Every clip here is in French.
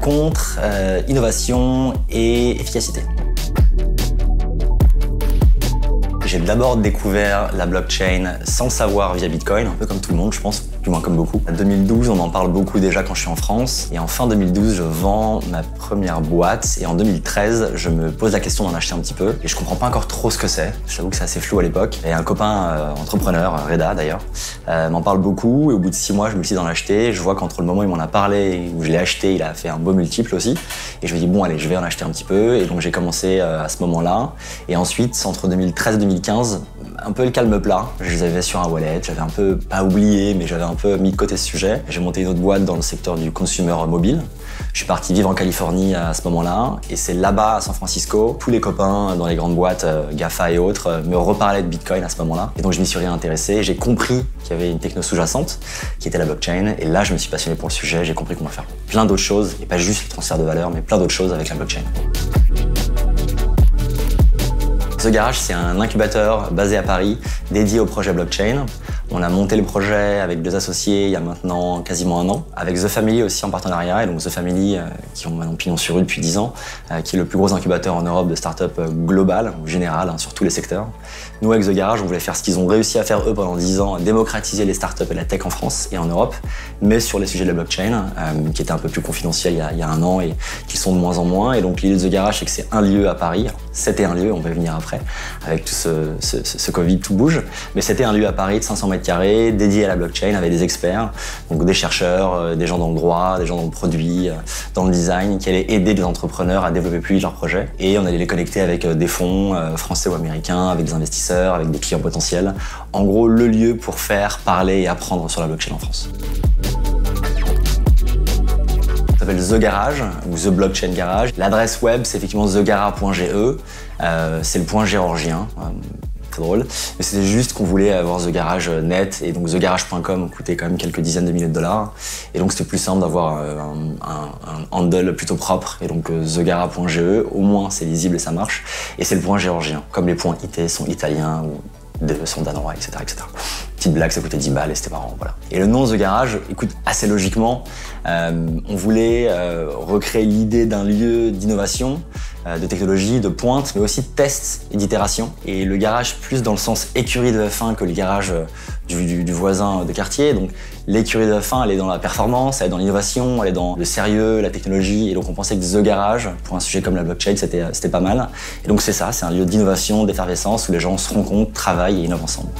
rencontre, euh, innovation et efficacité. J'ai d'abord découvert la blockchain sans le savoir via Bitcoin, un peu comme tout le monde, je pense, du moins comme beaucoup. En 2012, on en parle beaucoup déjà quand je suis en France. Et en fin 2012, je vends ma première boîte. Et en 2013, je me pose la question d'en acheter un petit peu. Et je comprends pas encore trop ce que c'est. J'avoue que c'est assez flou à l'époque. Et un copain euh, entrepreneur, Reda d'ailleurs, euh, m'en parle beaucoup. Et au bout de six mois, je me décide d'en acheter. Je vois qu'entre le moment où il m'en a parlé et où je l'ai acheté, il a fait un beau multiple aussi. Et je me dis, bon, allez, je vais en acheter un petit peu. Et donc j'ai commencé euh, à ce moment-là. Et ensuite, entre 2013 et 2015, un peu le calme plat. Je les avais sur un wallet, j'avais un peu, pas oublié, mais j'avais un peu mis de côté ce sujet. J'ai monté une autre boîte dans le secteur du consumer mobile. Je suis parti vivre en Californie à ce moment-là, et c'est là-bas, à San Francisco, tous les copains dans les grandes boîtes, euh, GAFA et autres, euh, me reparlaient de Bitcoin à ce moment-là. Et donc je m'y suis réintéressé, j'ai compris qu'il y avait une techno sous-jacente, qui était la blockchain, et là je me suis passionné pour le sujet, j'ai compris comment faire plein d'autres choses, et pas juste le transfert de valeur, mais plein d'autres choses avec la blockchain. The Garage, c'est un incubateur basé à Paris, dédié au projet blockchain. On a monté le projet avec deux associés il y a maintenant quasiment un an, avec The Family aussi en partenariat, et donc The Family, euh, qui ont maintenant pignon sur rue depuis 10 ans, euh, qui est le plus gros incubateur en Europe de start-up euh, global, général, hein, sur tous les secteurs. Nous, avec The Garage, on voulait faire ce qu'ils ont réussi à faire eux pendant 10 ans, démocratiser les startups et la tech en France et en Europe, mais sur les sujets de la blockchain, qui étaient un peu plus confidentiels il y, a, un an et qui sont de moins en moins. Et donc l'idée de The Garage, c'est que c'est un lieu à Paris. C'était un lieu, on va venir après, avec tout ce, ce, ce Covid, tout bouge. Mais c'était un lieu à Paris de 500 mètres carrés, dédié à la blockchain, avec des experts, donc des chercheurs, euh, des gens dans le droit, des gens dans le produit, euh, dans le design, qui allaient aider des entrepreneurs à développer plus vite leurs projets. Et on allait les connecter avec euh, des fonds français ou américains, avec des investisseurs, avec des clients potentiels. En gros, le lieu pour faire, parler et apprendre sur la blockchain en France Ça s'appelle The Garage ou The Blockchain Garage. L'adresse web, c'est effectivement thegara.ge. C'est le point géorgien. Drôle. Mais c'était juste qu'on voulait avoir The Garage net et donc TheGarage.com coûtait quand même quelques dizaines de milliers de dollars. Et donc c'était plus simple d'avoir un, un, handle plutôt propre. Et donc TheGara.ge, au moins c'est lisible et ça marche. Et c'est le point géorgien, comme les points IT sont italiens ou sont danois, etc., etc. Petite blague, ça coûtait 10 balles et c'était marrant, voilà. Et le nom The Garage, écoute, assez logiquement, euh, on voulait euh, recréer l'idée d'un lieu d'innovation, euh, de technologie, de pointe, mais aussi de test et d'itération. Et le garage plus dans le sens écurie de F1 que le garage du voisin de quartier. Donc l'écurie de F1, elle est dans la performance, elle est dans l'innovation, elle est dans le sérieux, la technologie. Et donc on pensait que The Garage, pour un sujet comme la blockchain, c'était pas mal. Et donc c'est ça, c'est un lieu d'innovation, d'effervescence où les gens se rencontrent, travaillent et innovent ensemble.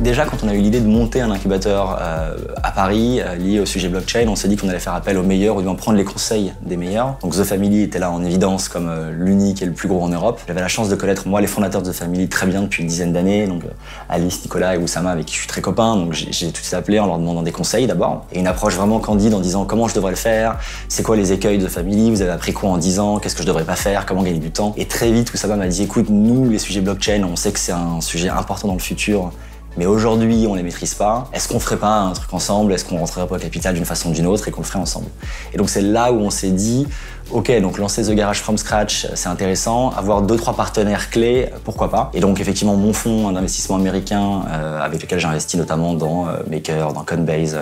Déjà, quand on a eu l'idée de monter un incubateur euh, à Paris euh, lié au sujet blockchain, on s'est dit qu'on allait faire appel aux meilleurs ou bien prendre les conseils des meilleurs. Donc The Family était là en évidence comme euh, l'unique et le plus gros en Europe. J'avais la chance de connaître moi les fondateurs de The Family très bien depuis une dizaine d'années, donc Alice, Nicolas et Oussama avec qui je suis très copain. Donc j'ai tout appelé en leur demandant des conseils d'abord et une approche vraiment candide en disant comment je devrais le faire, c'est quoi les écueils de The Family, vous avez appris quoi en 10 ans, qu'est-ce que je devrais pas faire, comment gagner du temps? Et très vite Oussama m'a dit écoute nous les sujets blockchain, on sait que c'est un sujet important dans le futur mais aujourd'hui on les maîtrise pas. Est-ce qu'on ferait pas un truc ensemble? Est-ce qu'on rentrerait pas au capital d'une façon ou d'une autre et qu'on le ferait ensemble? Et donc c'est là où on s'est dit, ok, donc lancer The Garage from scratch, c'est intéressant. Avoir deux trois partenaires clés, pourquoi pas Et donc effectivement mon fonds d'investissement américain euh, avec lequel j'ai investi notamment dans euh, Maker, dans Coinbase,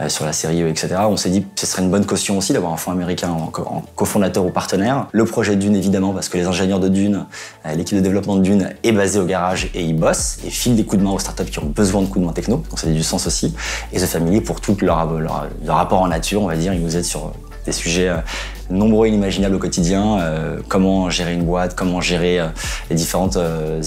euh, sur la série E, etc. On s'est dit ce serait une bonne caution aussi d'avoir un fonds américain en, cofondateur ou partenaire. Le projet Dune évidemment parce que les ingénieurs de Dune, l'équipe de développement de Dune est basée au garage et ils bossent et filent des coups de main aux startups qui ont besoin de coups de main techno, donc ça fait du sens aussi. Et The Family, pour tout leur, rapport en nature, on va dire, ils nous aident sur des sujets euh, nombreux et inimaginables au quotidien, euh, comment gérer une boîte, comment gérer euh, les différentes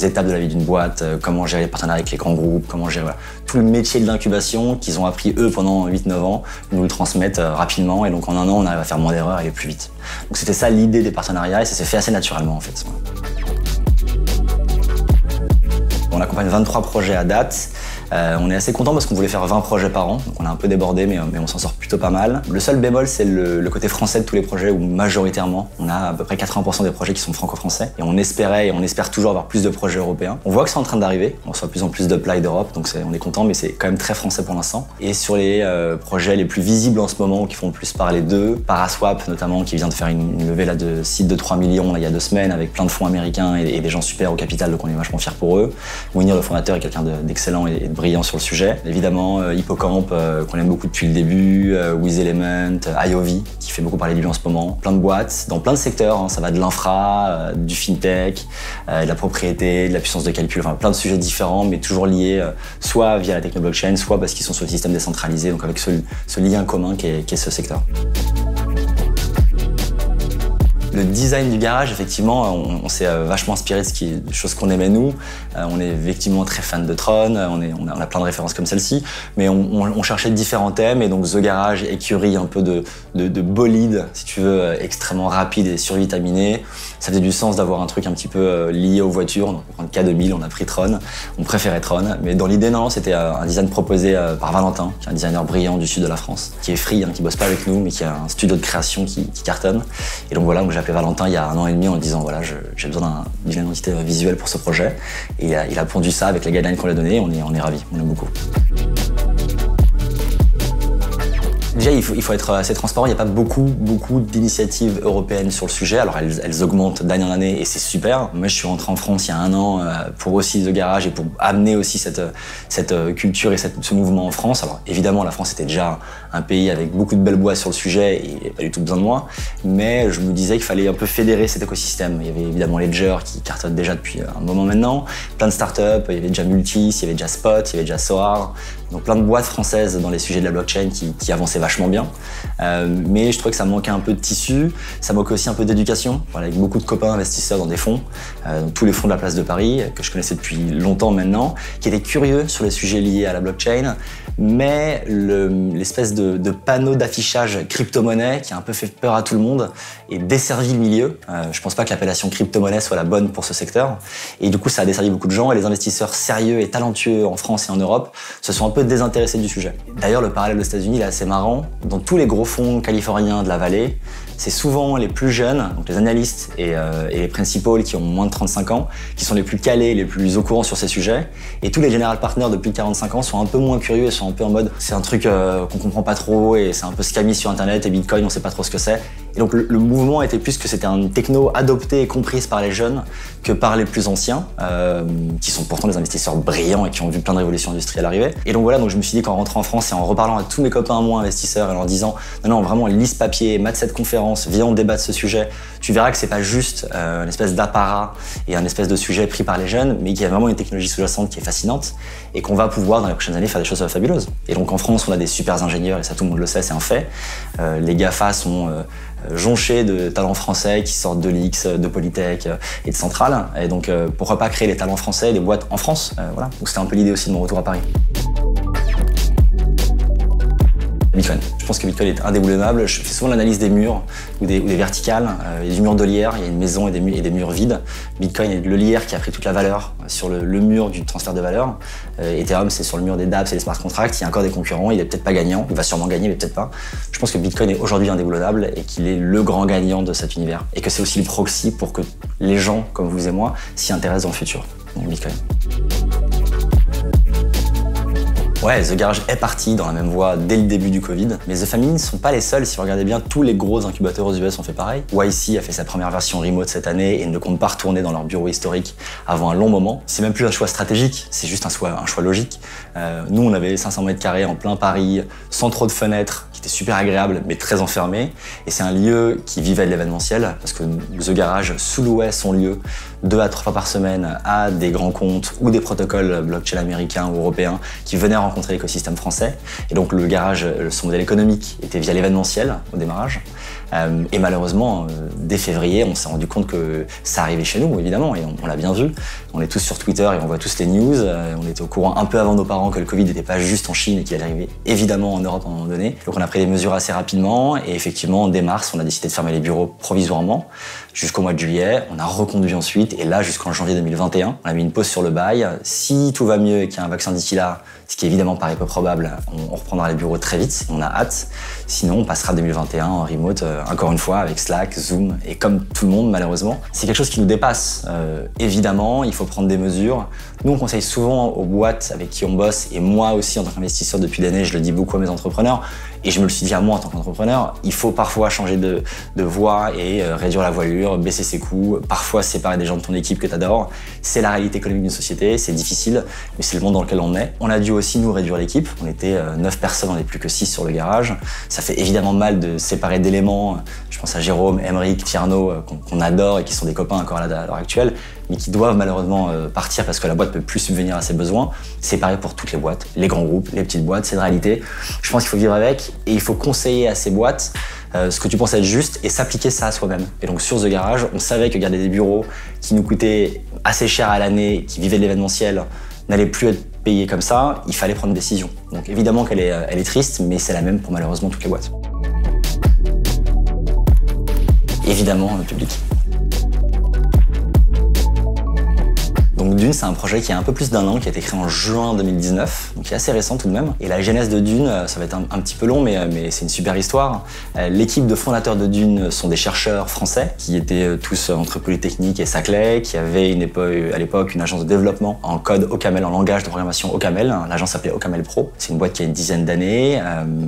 étapes de la vie d'une boîte, comment gérer les partenariats avec les grands groupes, comment gérer tout le métier de l'incubation qu'ils ont appris eux pendant 8-9 ans, nous le transmettent rapidement et donc en un an on arrive à faire moins d'erreurs et aller plus vite. Donc c'était ça l'idée des partenariats et ça s'est fait assez naturellement en fait. On accompagne 23 projets à date. Euh, on est assez content parce qu'on voulait faire 20 projets par an, donc on a un peu débordé, mais, mais on s'en sort plutôt pas mal. Le seul bémol, c'est le, côté français de tous les projets, où majoritairement, on a à peu près 80% des projets qui sont franco-français. Et on espérait et on espère toujours avoir plus de projets européens. On voit que c'est en train d'arriver, on reçoit de plus en plus de play d'Europe, donc on est content, mais c'est quand même très français pour l'instant. Et sur les euh, projets les plus visibles en ce moment, qui font le plus parler d'eux, Paraswap notamment, qui vient de faire une, levée de site de 3 millions il y a deux semaines, avec plein de fonds américains et, des gens super au capital, donc on est vachement fiers pour eux. Winir, le fondateur, est quelqu'un d'excellent et, et de brillants sur le sujet. Évidemment, Hippocampe, qu'on aime beaucoup depuis le début, With Element, IOV, qui fait beaucoup parler de lui en ce moment. Plein de boîtes, dans plein de secteurs. Hein. Ça va de l'infra, du fintech, de la propriété, de la puissance de calcul, enfin plein de sujets différents, mais toujours liés soit via la techno blockchain, soit parce qu'ils sont sur le système décentralisé, donc avec ce, lien commun qui est ce secteur. Le design du garage, effectivement, on, s'est euh, vachement inspiré de choses qu'on aimait nous. Euh, on est effectivement très fan de Tron, on, est, on, a, plein de références comme celle-ci, mais on, cherchait différents thèmes et donc The Garage, écurie un peu de, de, bolide, si tu veux, euh, extrêmement rapide et survitaminé. Ça faisait du sens d'avoir un truc un petit peu lié aux voitures. Donc, le K2000, on a pris Tron, on préférait Tron, mais dans l'idée, non, c'était un design proposé par Valentin, qui est un designer brillant du sud de la France, qui est free, hein, qui bosse pas avec nous, mais qui a un studio de création qui, cartonne. Et donc voilà, donc appelé Valentin il y a un an et demi en disant voilà, j'ai besoin d'une identité visuelle pour ce projet. Et il a, il a pondu ça avec les guidelines qu'on lui a donné. On est, on est ravis, on aime beaucoup. Déjà, il faut, être assez transparent. Il n'y a pas beaucoup, beaucoup d'initiatives européennes sur le sujet. Alors, elles, augmentent d'année en année et c'est super. Moi, je suis rentré en France il y a un an euh, pour aussi The Garage et pour amener aussi cette, euh, culture et ce mouvement en France. Alors, évidemment, la France était déjà un pays avec beaucoup de belles bois sur le sujet et il n'y avait pas du tout besoin de moi. Mais je me disais qu'il fallait un peu fédérer cet écosystème. Il y avait évidemment Ledger qui cartonne déjà depuis un moment maintenant, plein de startups. Il y avait déjà Multis, il y avait déjà Spot, il y avait déjà Soar. Donc plein de boîtes françaises dans les sujets de la blockchain qui, avançaient vachement bien. Euh, mais je trouvais que ça manquait un peu de tissu, ça manquait aussi un peu d'éducation, voilà, avec beaucoup de copains investisseurs dans des fonds, euh, tous les fonds de la place de Paris, que je connaissais depuis longtemps maintenant, qui étaient curieux sur les sujets liés à la blockchain, mais l'espèce de, de, panneau d'affichage crypto-monnaie qui a un peu fait peur à tout le monde et desservi le milieu. Euh, je pense pas que l'appellation crypto-monnaie soit la bonne pour ce secteur. Et du coup, ça a desservi beaucoup de gens et les investisseurs sérieux et talentueux en France et en Europe se sont un peu du sujet. D'ailleurs, le parallèle aux États-Unis est assez marrant. Dans tous les gros fonds californiens de la vallée, c'est souvent les plus jeunes, donc les analystes et, euh, les principaux qui ont moins de 35 ans, qui sont les plus calés, les plus au courant sur ces sujets. Et tous les general partners de plus de 45 ans sont un peu moins curieux et sont un peu en mode c'est un truc euh, qu'on comprend pas trop et c'est un peu scammy sur internet et Bitcoin on sait pas trop ce que c'est. Et donc le, mouvement était plus que c'était un techno adopté et comprise par les jeunes que par les plus anciens, euh, qui sont pourtant des investisseurs brillants et qui ont vu plein de révolutions industrielles arriver. Et donc voilà, donc je me suis dit qu'en rentrant en France et en reparlant à tous mes copains moi investisseurs et en disant non non vraiment lis ce papier, mate cette conférence, viens on débat de ce sujet, tu verras que c'est pas juste euh, une espèce d'apparat et un espèce de sujet pris par les jeunes, mais qu'il y a vraiment une technologie sous-jacente qui est fascinante et qu'on va pouvoir dans les prochaines années faire des choses fabuleuses. Et donc en France on a des super ingénieurs et ça tout le monde le sait, c'est un fait. Euh, les GAFA sont jonché de talents français qui sortent de l'X, de Polytech euh, et de Centrale. Et donc, euh, pourquoi pas créer les talents français des boîtes en France Voilà. Donc, c'était un peu l'idée aussi de mon retour à Paris. Bitcoin. Je pense que Bitcoin est indéboulonnable. Je fais souvent l'analyse des murs ou des, verticales. il y a du mur de lierre, il y a une maison et des, murs, des vides. Bitcoin est le lierre qui a pris toute la valeur sur le, mur du transfert de valeur. Ethereum, c'est sur le mur des dApps et les smart contracts. Il y a encore des concurrents. Il est peut-être pas gagnant. Il va sûrement gagner, mais peut-être pas. Je pense que Bitcoin est aujourd'hui indéboulonnable et qu'il est le grand gagnant de cet univers. Et que c'est aussi le proxy pour que les gens, comme vous et moi, s'y intéressent dans le futur. Donc Bitcoin. Ouais, The Garage est parti dans la même voie dès le début du Covid. Mais The Family ne sont pas les seuls. Si vous regardez bien, tous les gros incubateurs aux US ont fait pareil. YC a fait sa première version remote cette année et ne compte pas retourner dans leur bureau historique avant un long moment. C'est même plus un choix stratégique, c'est juste un choix, logique. Euh, nous, on avait 500 mètres carrés en plein Paris, sans trop de fenêtres, qui était super agréable, mais très enfermé. Et c'est un lieu qui vivait de l'événementiel, parce que The Garage sous-louait son lieu deux à trois fois par semaine à des grands comptes ou des protocoles blockchain américains ou européens qui venaient rencontrer l'écosystème français. Et donc le garage, son modèle économique était via l'événementiel au démarrage. Euh, et malheureusement, euh, dès février, on s'est rendu compte que ça arrivait chez nous, évidemment, et on, l'a bien vu. On est tous sur Twitter et on voit tous les news. Euh, on était au courant un peu avant nos parents que le Covid n'était pas juste en Chine et qu'il allait arriver évidemment en Europe à un moment donné. Donc on a pris des mesures assez rapidement et effectivement, dès mars, on a décidé de fermer les bureaux provisoirement jusqu'au mois de juillet. On a reconduit ensuite et là, jusqu'en janvier 2021, on a mis une pause sur le bail. Si tout va mieux et qu'il y a un vaccin d'ici là, ce qui évidemment paraît peu probable, on, reprendra les bureaux très vite, on a hâte. Sinon, on passera 2021 en remote, euh, encore une fois, avec Slack, Zoom, et comme tout le monde, malheureusement. C'est quelque chose qui nous dépasse. Euh, évidemment, il faut prendre des mesures. Nous, on conseille souvent aux boîtes avec qui on bosse, et moi aussi, en tant qu'investisseur depuis des années, je le dis beaucoup à mes entrepreneurs, et je me le suis dit à moi en tant qu'entrepreneur, il faut parfois changer de, voie et euh, réduire la voilure baisser ses coûts, parfois séparer des gens de ton équipe que tu adores. C'est la réalité économique d'une société, c'est difficile, mais c'est le monde dans lequel on est. On a dû aussi nous réduire l'équipe. On était 9 personnes, on n'est plus que 6 sur le garage. Fait évidemment mal de séparer d'éléments. Je pense à Jérôme, Emeric, Tierno, qu'on adore et qui sont des copains encore à l'heure actuelle, mais qui doivent malheureusement partir parce que la boîte ne peut plus subvenir à ses besoins. C'est pareil pour toutes les boîtes, les grands groupes, les petites boîtes, c'est une réalité. Je pense qu'il faut vivre avec et il faut conseiller à ces boîtes euh, ce que tu penses être juste et s'appliquer ça à soi-même. Et donc sur The Garage, on savait que garder des bureaux qui nous coûtaient assez cher à l'année, qui vivaient de l'événementiel, n'allait plus être payé comme ça, il fallait prendre une décision. Donc évidemment qu'elle est, euh, est triste, mais c'est la même pour malheureusement toutes les boîtes. Évidemment, le public. Donc Dune, c'est un projet qui a un peu plus d'un an, qui a été créé en juin 2019, donc qui est assez récent tout de même. Et la genèse de Dune, euh, ça va être un, petit peu long, mais, euh, c'est une super histoire. Euh, l'équipe de fondateurs de Dune sont des chercheurs français qui étaient tous entre Polytechnique et Saclay, qui avaient une à l'époque une agence de développement en code OCaml, en langage de programmation OCaml. L'agence s'appelait OCaml Pro. C'est une boîte qui a une dizaine d'années.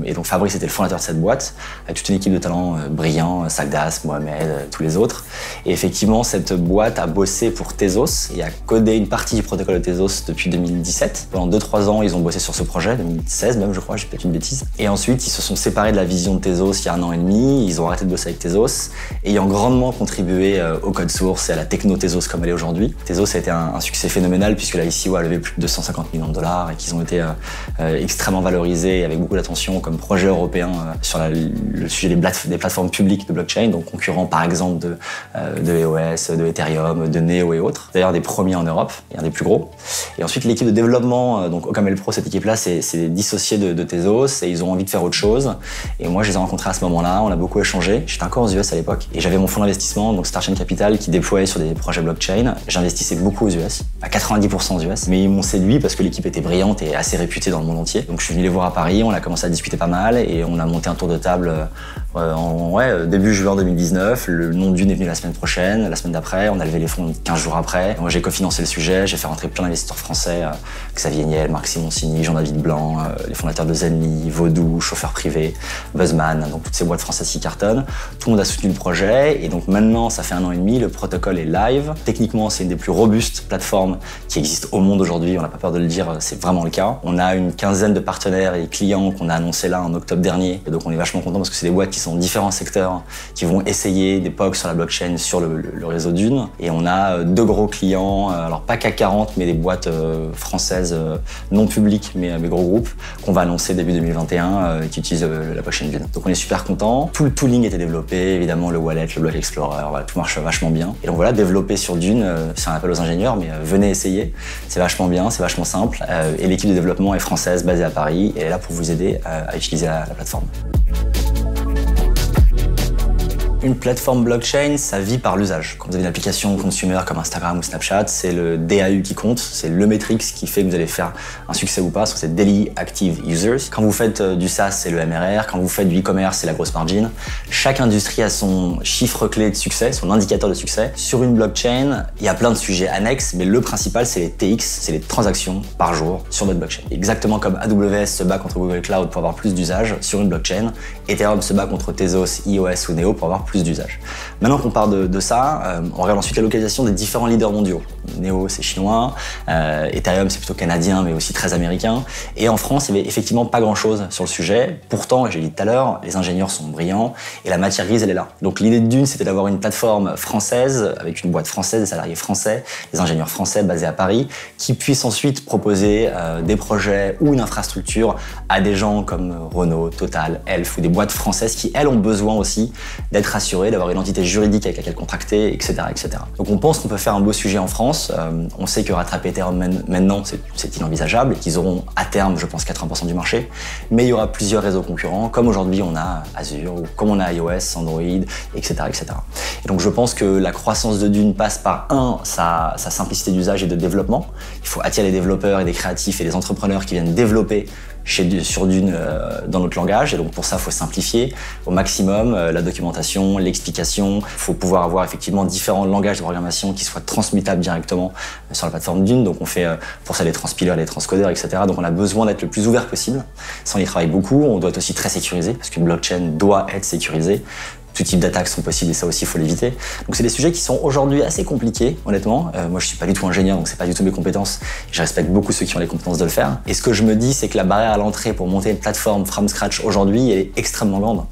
Et donc Fabrice était le fondateur de cette boîte, toute une équipe de talents brillants, Sagdas, Mohamed, tous les autres. Et effectivement, cette boîte a bossé pour Tezos et a codé une partie du protocole de Tezos depuis 2017. Pendant 2-3 ans, ils ont bossé sur ce projet, 2016 même, je crois, j'ai peut-être une bêtise. Et ensuite, ils se sont séparés de la vision de Tezos il y a un an et demi. Ils ont arrêté de bosser avec Tezos, ayant grandement contribué euh, au code source et à la techno Tezos comme elle est aujourd'hui. Tezos a été un, succès phénoménal puisque la ICO a levé plus de 250 millions de dollars et qu'ils ont été euh, euh, extrêmement valorisés avec beaucoup d'attention comme projet européen sur le sujet des, plateformes publiques de blockchain, donc concurrents par exemple de, de EOS, de Ethereum, de Neo et autres. D'ailleurs, des premiers en Europe Europe, et un des plus gros. Et ensuite, l'équipe de développement, euh, donc Ocaml Pro, cette équipe-là, c'est dissocié de, de, Tezos et ils ont envie de faire autre chose. Et moi, je les ai rencontrés à ce moment-là, on a beaucoup échangé. J'étais encore aux US à l'époque et j'avais mon fonds d'investissement, donc Starchain Capital, qui déployait sur des projets blockchain. J'investissais beaucoup aux US, à 90% aux US. Mais ils m'ont séduit parce que l'équipe était brillante et assez réputée dans le monde entier. Donc je suis venu les voir à Paris, on a commencé à discuter pas mal et on a monté un tour de table euh, en ouais, début juin 2019. Le nom d'une est venu la semaine prochaine, la semaine d'après. On a levé les fonds 15 jours après. Moi, j'ai cofinancé le sujet. J'ai fait rentrer plein d'investisseurs français, euh, Xavier Niel, Marc Simoncini, Jean-David Blanc, euh, les fondateurs de Zenly, Vaudou, Chauffeur Privé, Buzzman, donc toutes ces boîtes françaises qui cartonnent. Tout le monde a soutenu le projet et donc maintenant, ça fait un an et demi, le protocole est live. Techniquement, c'est une des plus robustes plateformes qui existent au monde aujourd'hui. On n'a pas peur de le dire, c'est vraiment le cas. On a une quinzaine de partenaires et clients qu'on a annoncés là en octobre dernier. Et donc on est vachement content parce que c'est des boîtes qui sont différents secteurs, qui vont essayer des POC sur la blockchain sur le, réseau Dune. Et on a euh, deux gros clients, alors pas qu'à 40, mais des boîtes euh, françaises euh, non publiques, mais, euh, mais gros groupes, qu'on va annoncer début 2021 qui utilisent la blockchain Dune. Donc on est super content. Tout le tooling était développé, évidemment le wallet, le block explorer, tout marche vachement bien. Et donc voilà, développer sur Dune, c'est un appel aux ingénieurs, mais venez essayer. C'est vachement bien, c'est vachement simple. et l'équipe de développement est française, basée à Paris, et elle est là pour vous aider à utiliser la plateforme. Une plateforme blockchain, ça vit par l'usage. Quand vous avez une application consumer comme Instagram ou Snapchat, c'est le DAU qui compte, c'est le métrique qui fait que vous allez faire un succès ou pas, c'est Daily Active Users. Quand vous faites euh, du SaaS, c'est le MRR. Quand vous faites du e-commerce, c'est la grosse margin. Chaque industrie a son chiffre clé de succès, son indicateur de succès. Sur une blockchain, il y a plein de sujets annexes, mais le principal, c'est les TX, c'est les transactions par jour sur votre blockchain. Exactement comme AWS se bat contre Google Cloud pour avoir plus d'usage sur une blockchain, Ethereum se bat contre Tezos, iOS ou Neo pour avoir plus d'usage. Maintenant qu'on parle de, ça, euh, on regarde ensuite la localisation des différents leaders mondiaux. Neo, c'est chinois, euh, Ethereum, c'est plutôt canadien, mais aussi très américain. Et en France, il n'y avait effectivement pas grand-chose sur le sujet. Pourtant, j'ai dit tout à l'heure, les ingénieurs sont brillants et la matière grise, elle est là. Donc l'idée Dune, c'était d'avoir une plateforme française, avec une boîte française, des salariés français, des ingénieurs français basés à Paris, qui puissent ensuite proposer euh, des projets ou une infrastructure à des gens comme Renault, Total, Elf ou des boîtes françaises qui, elles, ont besoin aussi d'être d'avoir une entité juridique avec laquelle contracter, etc. etc. Donc on pense qu'on peut faire un beau sujet en France. Euh, on sait que rattraper Ethereum maintenant, c'est inenvisageable et qu'ils auront à terme, je pense, 80% du marché. Mais il y aura plusieurs réseaux concurrents, comme aujourd'hui on a Azure, ou comme on a iOS, Android, etc. etc. Et donc je pense que la croissance de Dune passe par, un, sa, sa simplicité d'usage et de développement. Il faut attirer les développeurs et des créatifs et des entrepreneurs qui viennent développer sur Dune euh, dans notre langage. Et donc pour ça, il faut simplifier au maximum euh, la documentation, l'explication. Il faut pouvoir avoir effectivement différents langages de programmation qui soient transmutables directement euh, sur la plateforme Dune. Donc on fait pour ça les transpilers, les transcodeurs, etc. Donc on a besoin d'être le plus ouvert possible. Ça, on y travaille beaucoup. On doit être aussi très sécurisé parce qu'une blockchain doit être sécurisée tout type d'attaques sont possibles et ça aussi, il faut l'éviter. Donc c'est des sujets qui sont aujourd'hui assez compliqués, honnêtement. Euh, moi, je suis pas du tout ingénieur, donc c'est pas du tout mes compétences. Je respecte beaucoup ceux qui ont les compétences de le faire. Et ce que je me dis, c'est que la barrière à l'entrée pour monter une plateforme from scratch aujourd'hui, est extrêmement grande.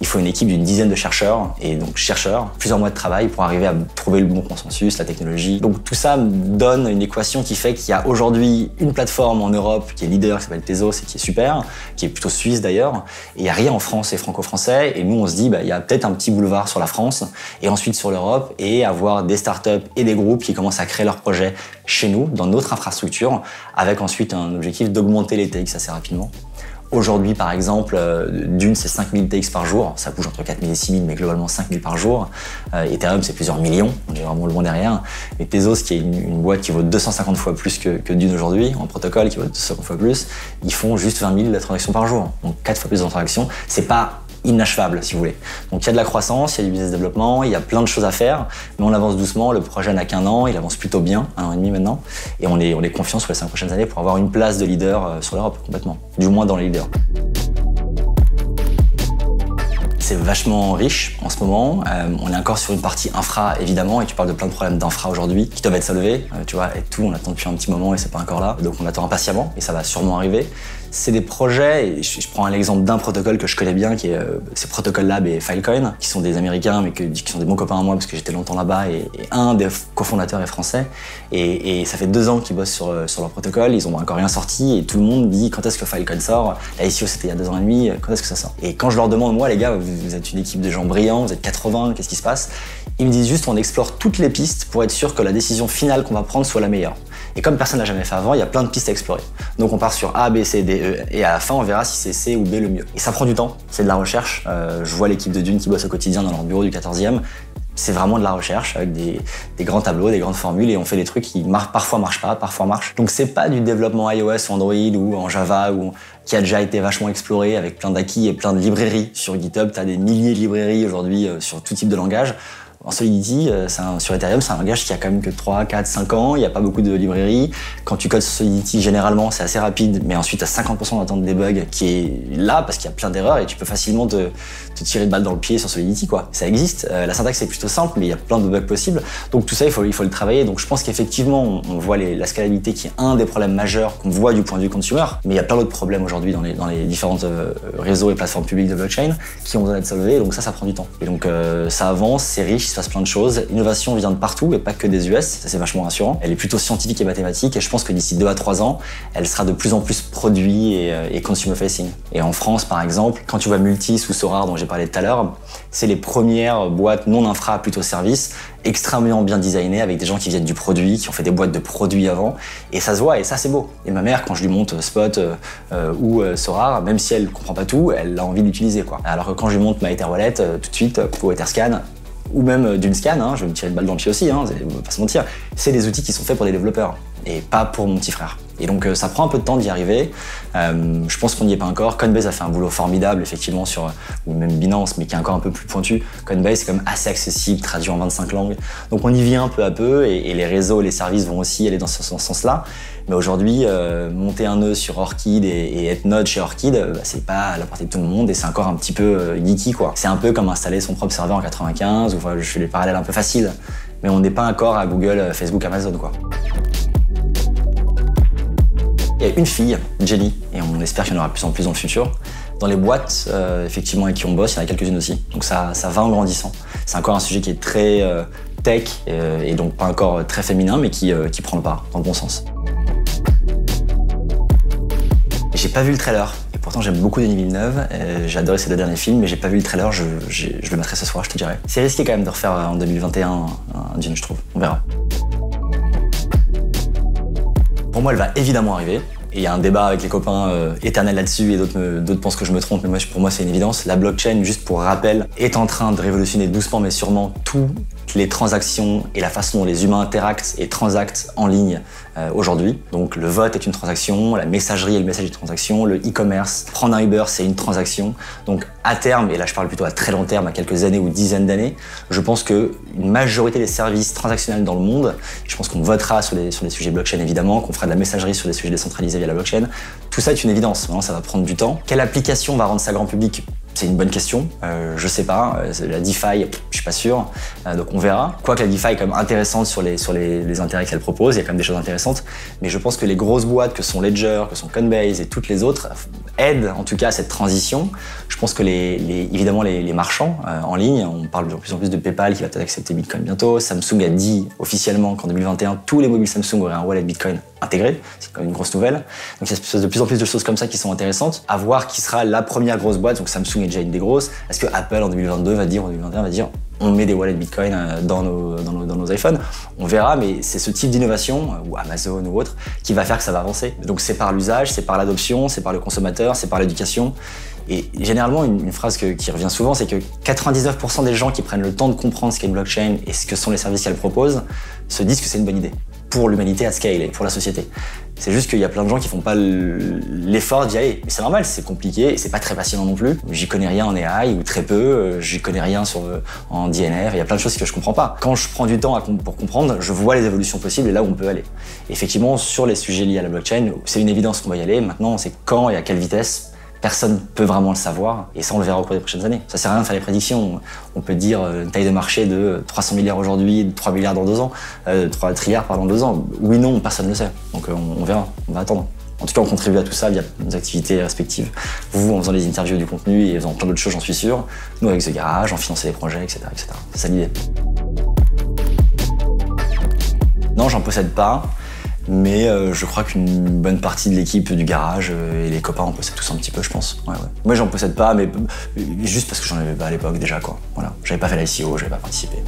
Il faut une équipe d'une dizaine de chercheurs, et donc chercheurs, plusieurs mois de travail pour arriver à trouver le bon consensus, la technologie. Donc tout ça donne une équation qui fait qu'il y a aujourd'hui une plateforme en Europe qui est leader, qui s'appelle Tezos et qui est super, qui est plutôt suisse d'ailleurs, et il n'y a rien en France et franco-français, et nous on se dit, bah, il y a peut-être un petit boulevard sur la France, et ensuite sur l'Europe, et avoir des startups et des groupes qui commencent à créer leurs projets chez nous, dans notre infrastructure, avec ensuite un objectif d'augmenter les takes assez rapidement. Aujourd'hui, par exemple, euh, d'une, c'est 5000 takes par jour. Ça bouge entre 4000 et 6000, mais globalement 5000 par jour. Euh, Ethereum, c'est plusieurs millions. On est vraiment loin derrière. Et Tezos, qui est une, boîte qui vaut 250 fois plus que, que d'une aujourd'hui, en protocole, qui vaut 250 fois plus, ils font juste 20 000 transactions par jour. Donc 4 fois plus de transactions. C'est pas inachevable, si vous voulez. Donc il y a de la croissance, il y a du business développement, il y a plein de choses à faire, mais on avance doucement. Le projet n'a qu'un an, il avance plutôt bien, un an et demi maintenant, et on est, on est confiant sur les cinq prochaines années pour avoir une place de leader euh, sur l'Europe complètement, du moins dans les leaders c'est vachement riche en ce moment. Euh, on est encore sur une partie infra, évidemment, et tu parles de plein de problèmes d'infra aujourd'hui qui doivent être solvés. Euh, tu vois, et tout, on attend depuis un petit moment et c'est pas encore là. Donc on attend impatiemment et ça va sûrement arriver c'est des projets, et je, prends un exemple d'un protocole que je connais bien, qui est euh, Protocol Lab et Filecoin, qui sont des Américains, mais qui sont des bons copains à moi parce que j'étais longtemps là-bas, et, un des cofondateurs est français, et, ça fait deux ans qu'ils bossent sur, euh, sur leur protocole, ils ont encore rien sorti, et tout le monde dit quand est-ce que Filecoin sort? La ICO c'était il y a deux ans et demi, quand est-ce que ça sort? Et quand je leur demande, moi les gars, vous, êtes une équipe de gens brillants, vous êtes 80, qu'est-ce qui se passe? Ils me disent juste on explore toutes les pistes pour être sûr que la décision finale qu'on va prendre soit la meilleure. Et comme personne n'a jamais fait avant, il y a plein de pistes à explorer. Donc on part sur A, B, C, D, E, et à la fin on verra si c'est C ou B le mieux. Et ça prend du temps, c'est de la recherche. Euh, je vois l'équipe de Dune qui bosse au quotidien dans leur bureau du 14e. C'est vraiment de la recherche avec des, grands tableaux, des grandes formules et on fait des trucs qui parfois marchent pas, parfois marchent. Donc c'est pas du développement iOS ou Android ou en Java ou qui a déjà été vachement exploré avec plein d'acquis et plein de librairies sur GitHub. Tu as des milliers de librairies aujourd'hui euh, sur tout type de langage. En Solidity, euh, sur Ethereum, c'est un langage qui a quand même que 3, 4, 5 ans, il n'y a pas beaucoup de librairies. Quand tu codes sur Solidity, généralement, c'est assez rapide, mais ensuite, tu as 50% d'un temps de debug qui est là parce qu'il y a plein d'erreurs et tu peux facilement te, tirer de balle dans le pied sur Solidity, quoi. Ça existe. Euh, la syntaxe est plutôt simple, mais il y a plein de bugs possibles. Donc tout ça, il faut, le travailler. Donc je pense qu'effectivement, on, voit la scalabilité qui est un des problèmes majeurs qu'on voit du point de vue consumer, mais il y a plein d'autres problèmes aujourd'hui dans les, dans les différents euh, réseaux et plateformes publiques de blockchain qui ont besoin d'être solvés. Donc ça, ça prend du temps. Et donc ça avance, c'est riche, se passe plein de choses. L'innovation vient de partout et pas que des US, ça c'est vachement rassurant. Elle est plutôt scientifique et mathématique et je pense que d'ici 2 à 3 ans, elle sera de plus en plus produit et, euh, consumer facing. Et en France par exemple, quand tu vois Multis ou Sorar dont j'ai parlé tout à l'heure, c'est les premières boîtes non infra plutôt service extrêmement bien designées avec des gens qui viennent du produit, qui ont fait des boîtes de produits avant et ça se voit et ça c'est beau. Et ma mère quand je lui monte Spot euh, euh, ou Sorar, même si elle comprend pas tout, elle a envie d'utiliser quoi. Alors que quand je lui monte ma Etherwallet, tout de suite, pour Etherscan, ou même euh, d'une scan, hein, je vais me tirer une balle dans le pied aussi, hein, on va pas se mentir, c'est des outils qui sont faits pour des développeurs et pas pour mon petit frère. Et donc euh, ça prend un peu de temps d'y arriver. Euh, je pense qu'on n'y est pas encore. Coinbase a fait un boulot formidable effectivement sur, ou même Binance, mais qui est encore un peu plus pointu. Coinbase c'est quand même assez accessible, traduit en 25 langues. Donc on y vient peu à peu et, les réseaux, les services vont aussi aller dans ce, sens-là. Mais aujourd'hui, monter un nœud sur Orchid et, être node chez Orchid, bah, c'est pas à la portée de tout le monde et c'est encore un petit peu geeky quoi. C'est un peu comme installer son propre serveur en 95 ou je fais les parallèles un peu faciles. Mais on n'est pas encore à Google, Facebook, Amazon quoi. Il y a une fille, Jenny, et on espère qu'il y en aura plus en plus dans le futur. Dans les boîtes, euh, effectivement, avec qui on bosse, il y en a quelques-unes aussi. Donc ça, va en grandissant. C'est encore un sujet qui est très euh, tech euh, et donc pas encore très féminin, mais qui, qui prend le pas dans le bon sens. Pas vu le trailer, et pourtant j'aime beaucoup Denis Villeneuve. J'ai adoré ses deux derniers films, mais j'ai pas vu le trailer. Je, le mettrai ce soir, je te dirai. C'est risqué quand même de refaire en 2021 un Dune, je trouve. On verra. Pour moi, elle va évidemment arriver. Et il y a un débat avec les copains euh, éternel là-dessus et d'autres pensent que je me trompe, mais moi, pour moi c'est une évidence. La blockchain, juste pour rappel, est en train de révolutionner doucement mais sûrement toutes les transactions et la façon dont les humains interactent et transactent en ligne euh, aujourd'hui. Donc le vote est une transaction, la messagerie et le message est une transaction, le e-commerce, prendre un Uber c'est une transaction. Donc à terme, et là je parle plutôt à très long terme, à quelques années ou dizaines d'années, je pense qu'une majorité des services transactionnels dans le monde, je pense qu'on votera sur les, sur sujets blockchain évidemment, qu'on fera de la messagerie sur des sujets décentralisés via la blockchain, tout ça est une évidence. Maintenant ça va prendre du temps. Quelle application va rendre ça grand public? C'est une bonne question. Euh, je sais pas. Euh, la DeFi, je suis pas sûr. Euh, donc on verra. Quoique la DeFi est quand même intéressante sur les, sur les, intérêts qu'elle propose, il y a quand même des choses intéressantes. Mais je pense que les grosses boîtes que sont Ledger, que sont Coinbase et toutes les autres aident en tout cas à cette transition. Je pense que les, évidemment les, les marchands euh, en ligne, on parle de plus en plus de PayPal qui va peut-être accepter Bitcoin bientôt. Samsung a dit officiellement qu'en 2021, tous les mobiles Samsung auraient un wallet Bitcoin intégré. C'est quand même une grosse nouvelle. Donc il y a de plus en plus de choses comme ça qui sont intéressantes. À voir qui sera la première grosse boîte. Donc Samsung est déjà une des grosses. Est-ce que Apple en 2022 va dire, en 2021 va dire, on met des wallets Bitcoin euh, dans nos, iPhones? On verra, mais c'est ce type d'innovation, euh, ou Amazon ou autre, qui va faire que ça va avancer. Donc c'est par l'usage, c'est par l'adoption, c'est par le consommateur, c'est par l'éducation. Et généralement, une, phrase qui revient souvent, c'est que 99% des gens qui prennent le temps de comprendre ce qu'est une blockchain et ce que sont les services qu'elle propose se disent que c'est une bonne idée pour l'humanité à scale et pour la société. C'est juste qu'il y a plein de gens qui font pas l'effort d'y aller. Mais c'est normal, c'est compliqué c'est pas très passionnant non plus. J'y connais rien en AI ou très peu, euh, j'y connais rien sur, euh, en DNR, il y a plein de choses que je comprends pas. Quand je prends du temps pour comprendre, je vois les évolutions possibles et là où on peut aller. effectivement, sur les sujets liés à la blockchain, c'est une évidence qu'on va y aller. Maintenant, c'est quand et à quelle vitesse Personne ne peut vraiment le savoir, et ça on le verra au cours des prochaines années. Ça sert à rien de faire les prédictions. On peut dire euh, une taille de marché de 300 milliards aujourd'hui, 3 milliards dans deux ans, euh, 3 trilliards pardon, dans deux ans. Oui, non, personne ne le sait. Donc euh, on, verra, on va attendre. En tout cas, on contribue à tout ça via nos activités respectives. Vous, en faisant des interviews du contenu et en faisant plein d'autres choses, j'en suis sûr. Nous, avec The Garage, en finançant des projets, etc. etc. C'est ça l'idée. Non, j'en possède pas. Mais euh, je crois qu'une bonne partie de l'équipe du garage euh, et les copains en possèdent tous un petit peu, je pense. Moi, j'en possède pas, mais euh, juste parce que j'en avais pas à l'époque déjà, quoi. Voilà. J'avais pas fait l'ICO, j'avais pas participé.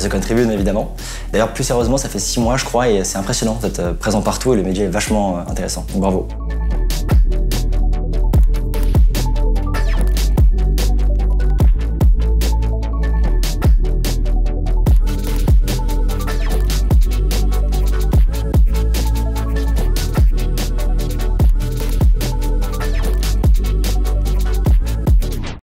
The Contribune, évidemment. D'ailleurs, plus sérieusement, ça fait six mois, je crois, et c'est impressionnant d'être présent partout et le média est vachement intéressant. Donc bravo.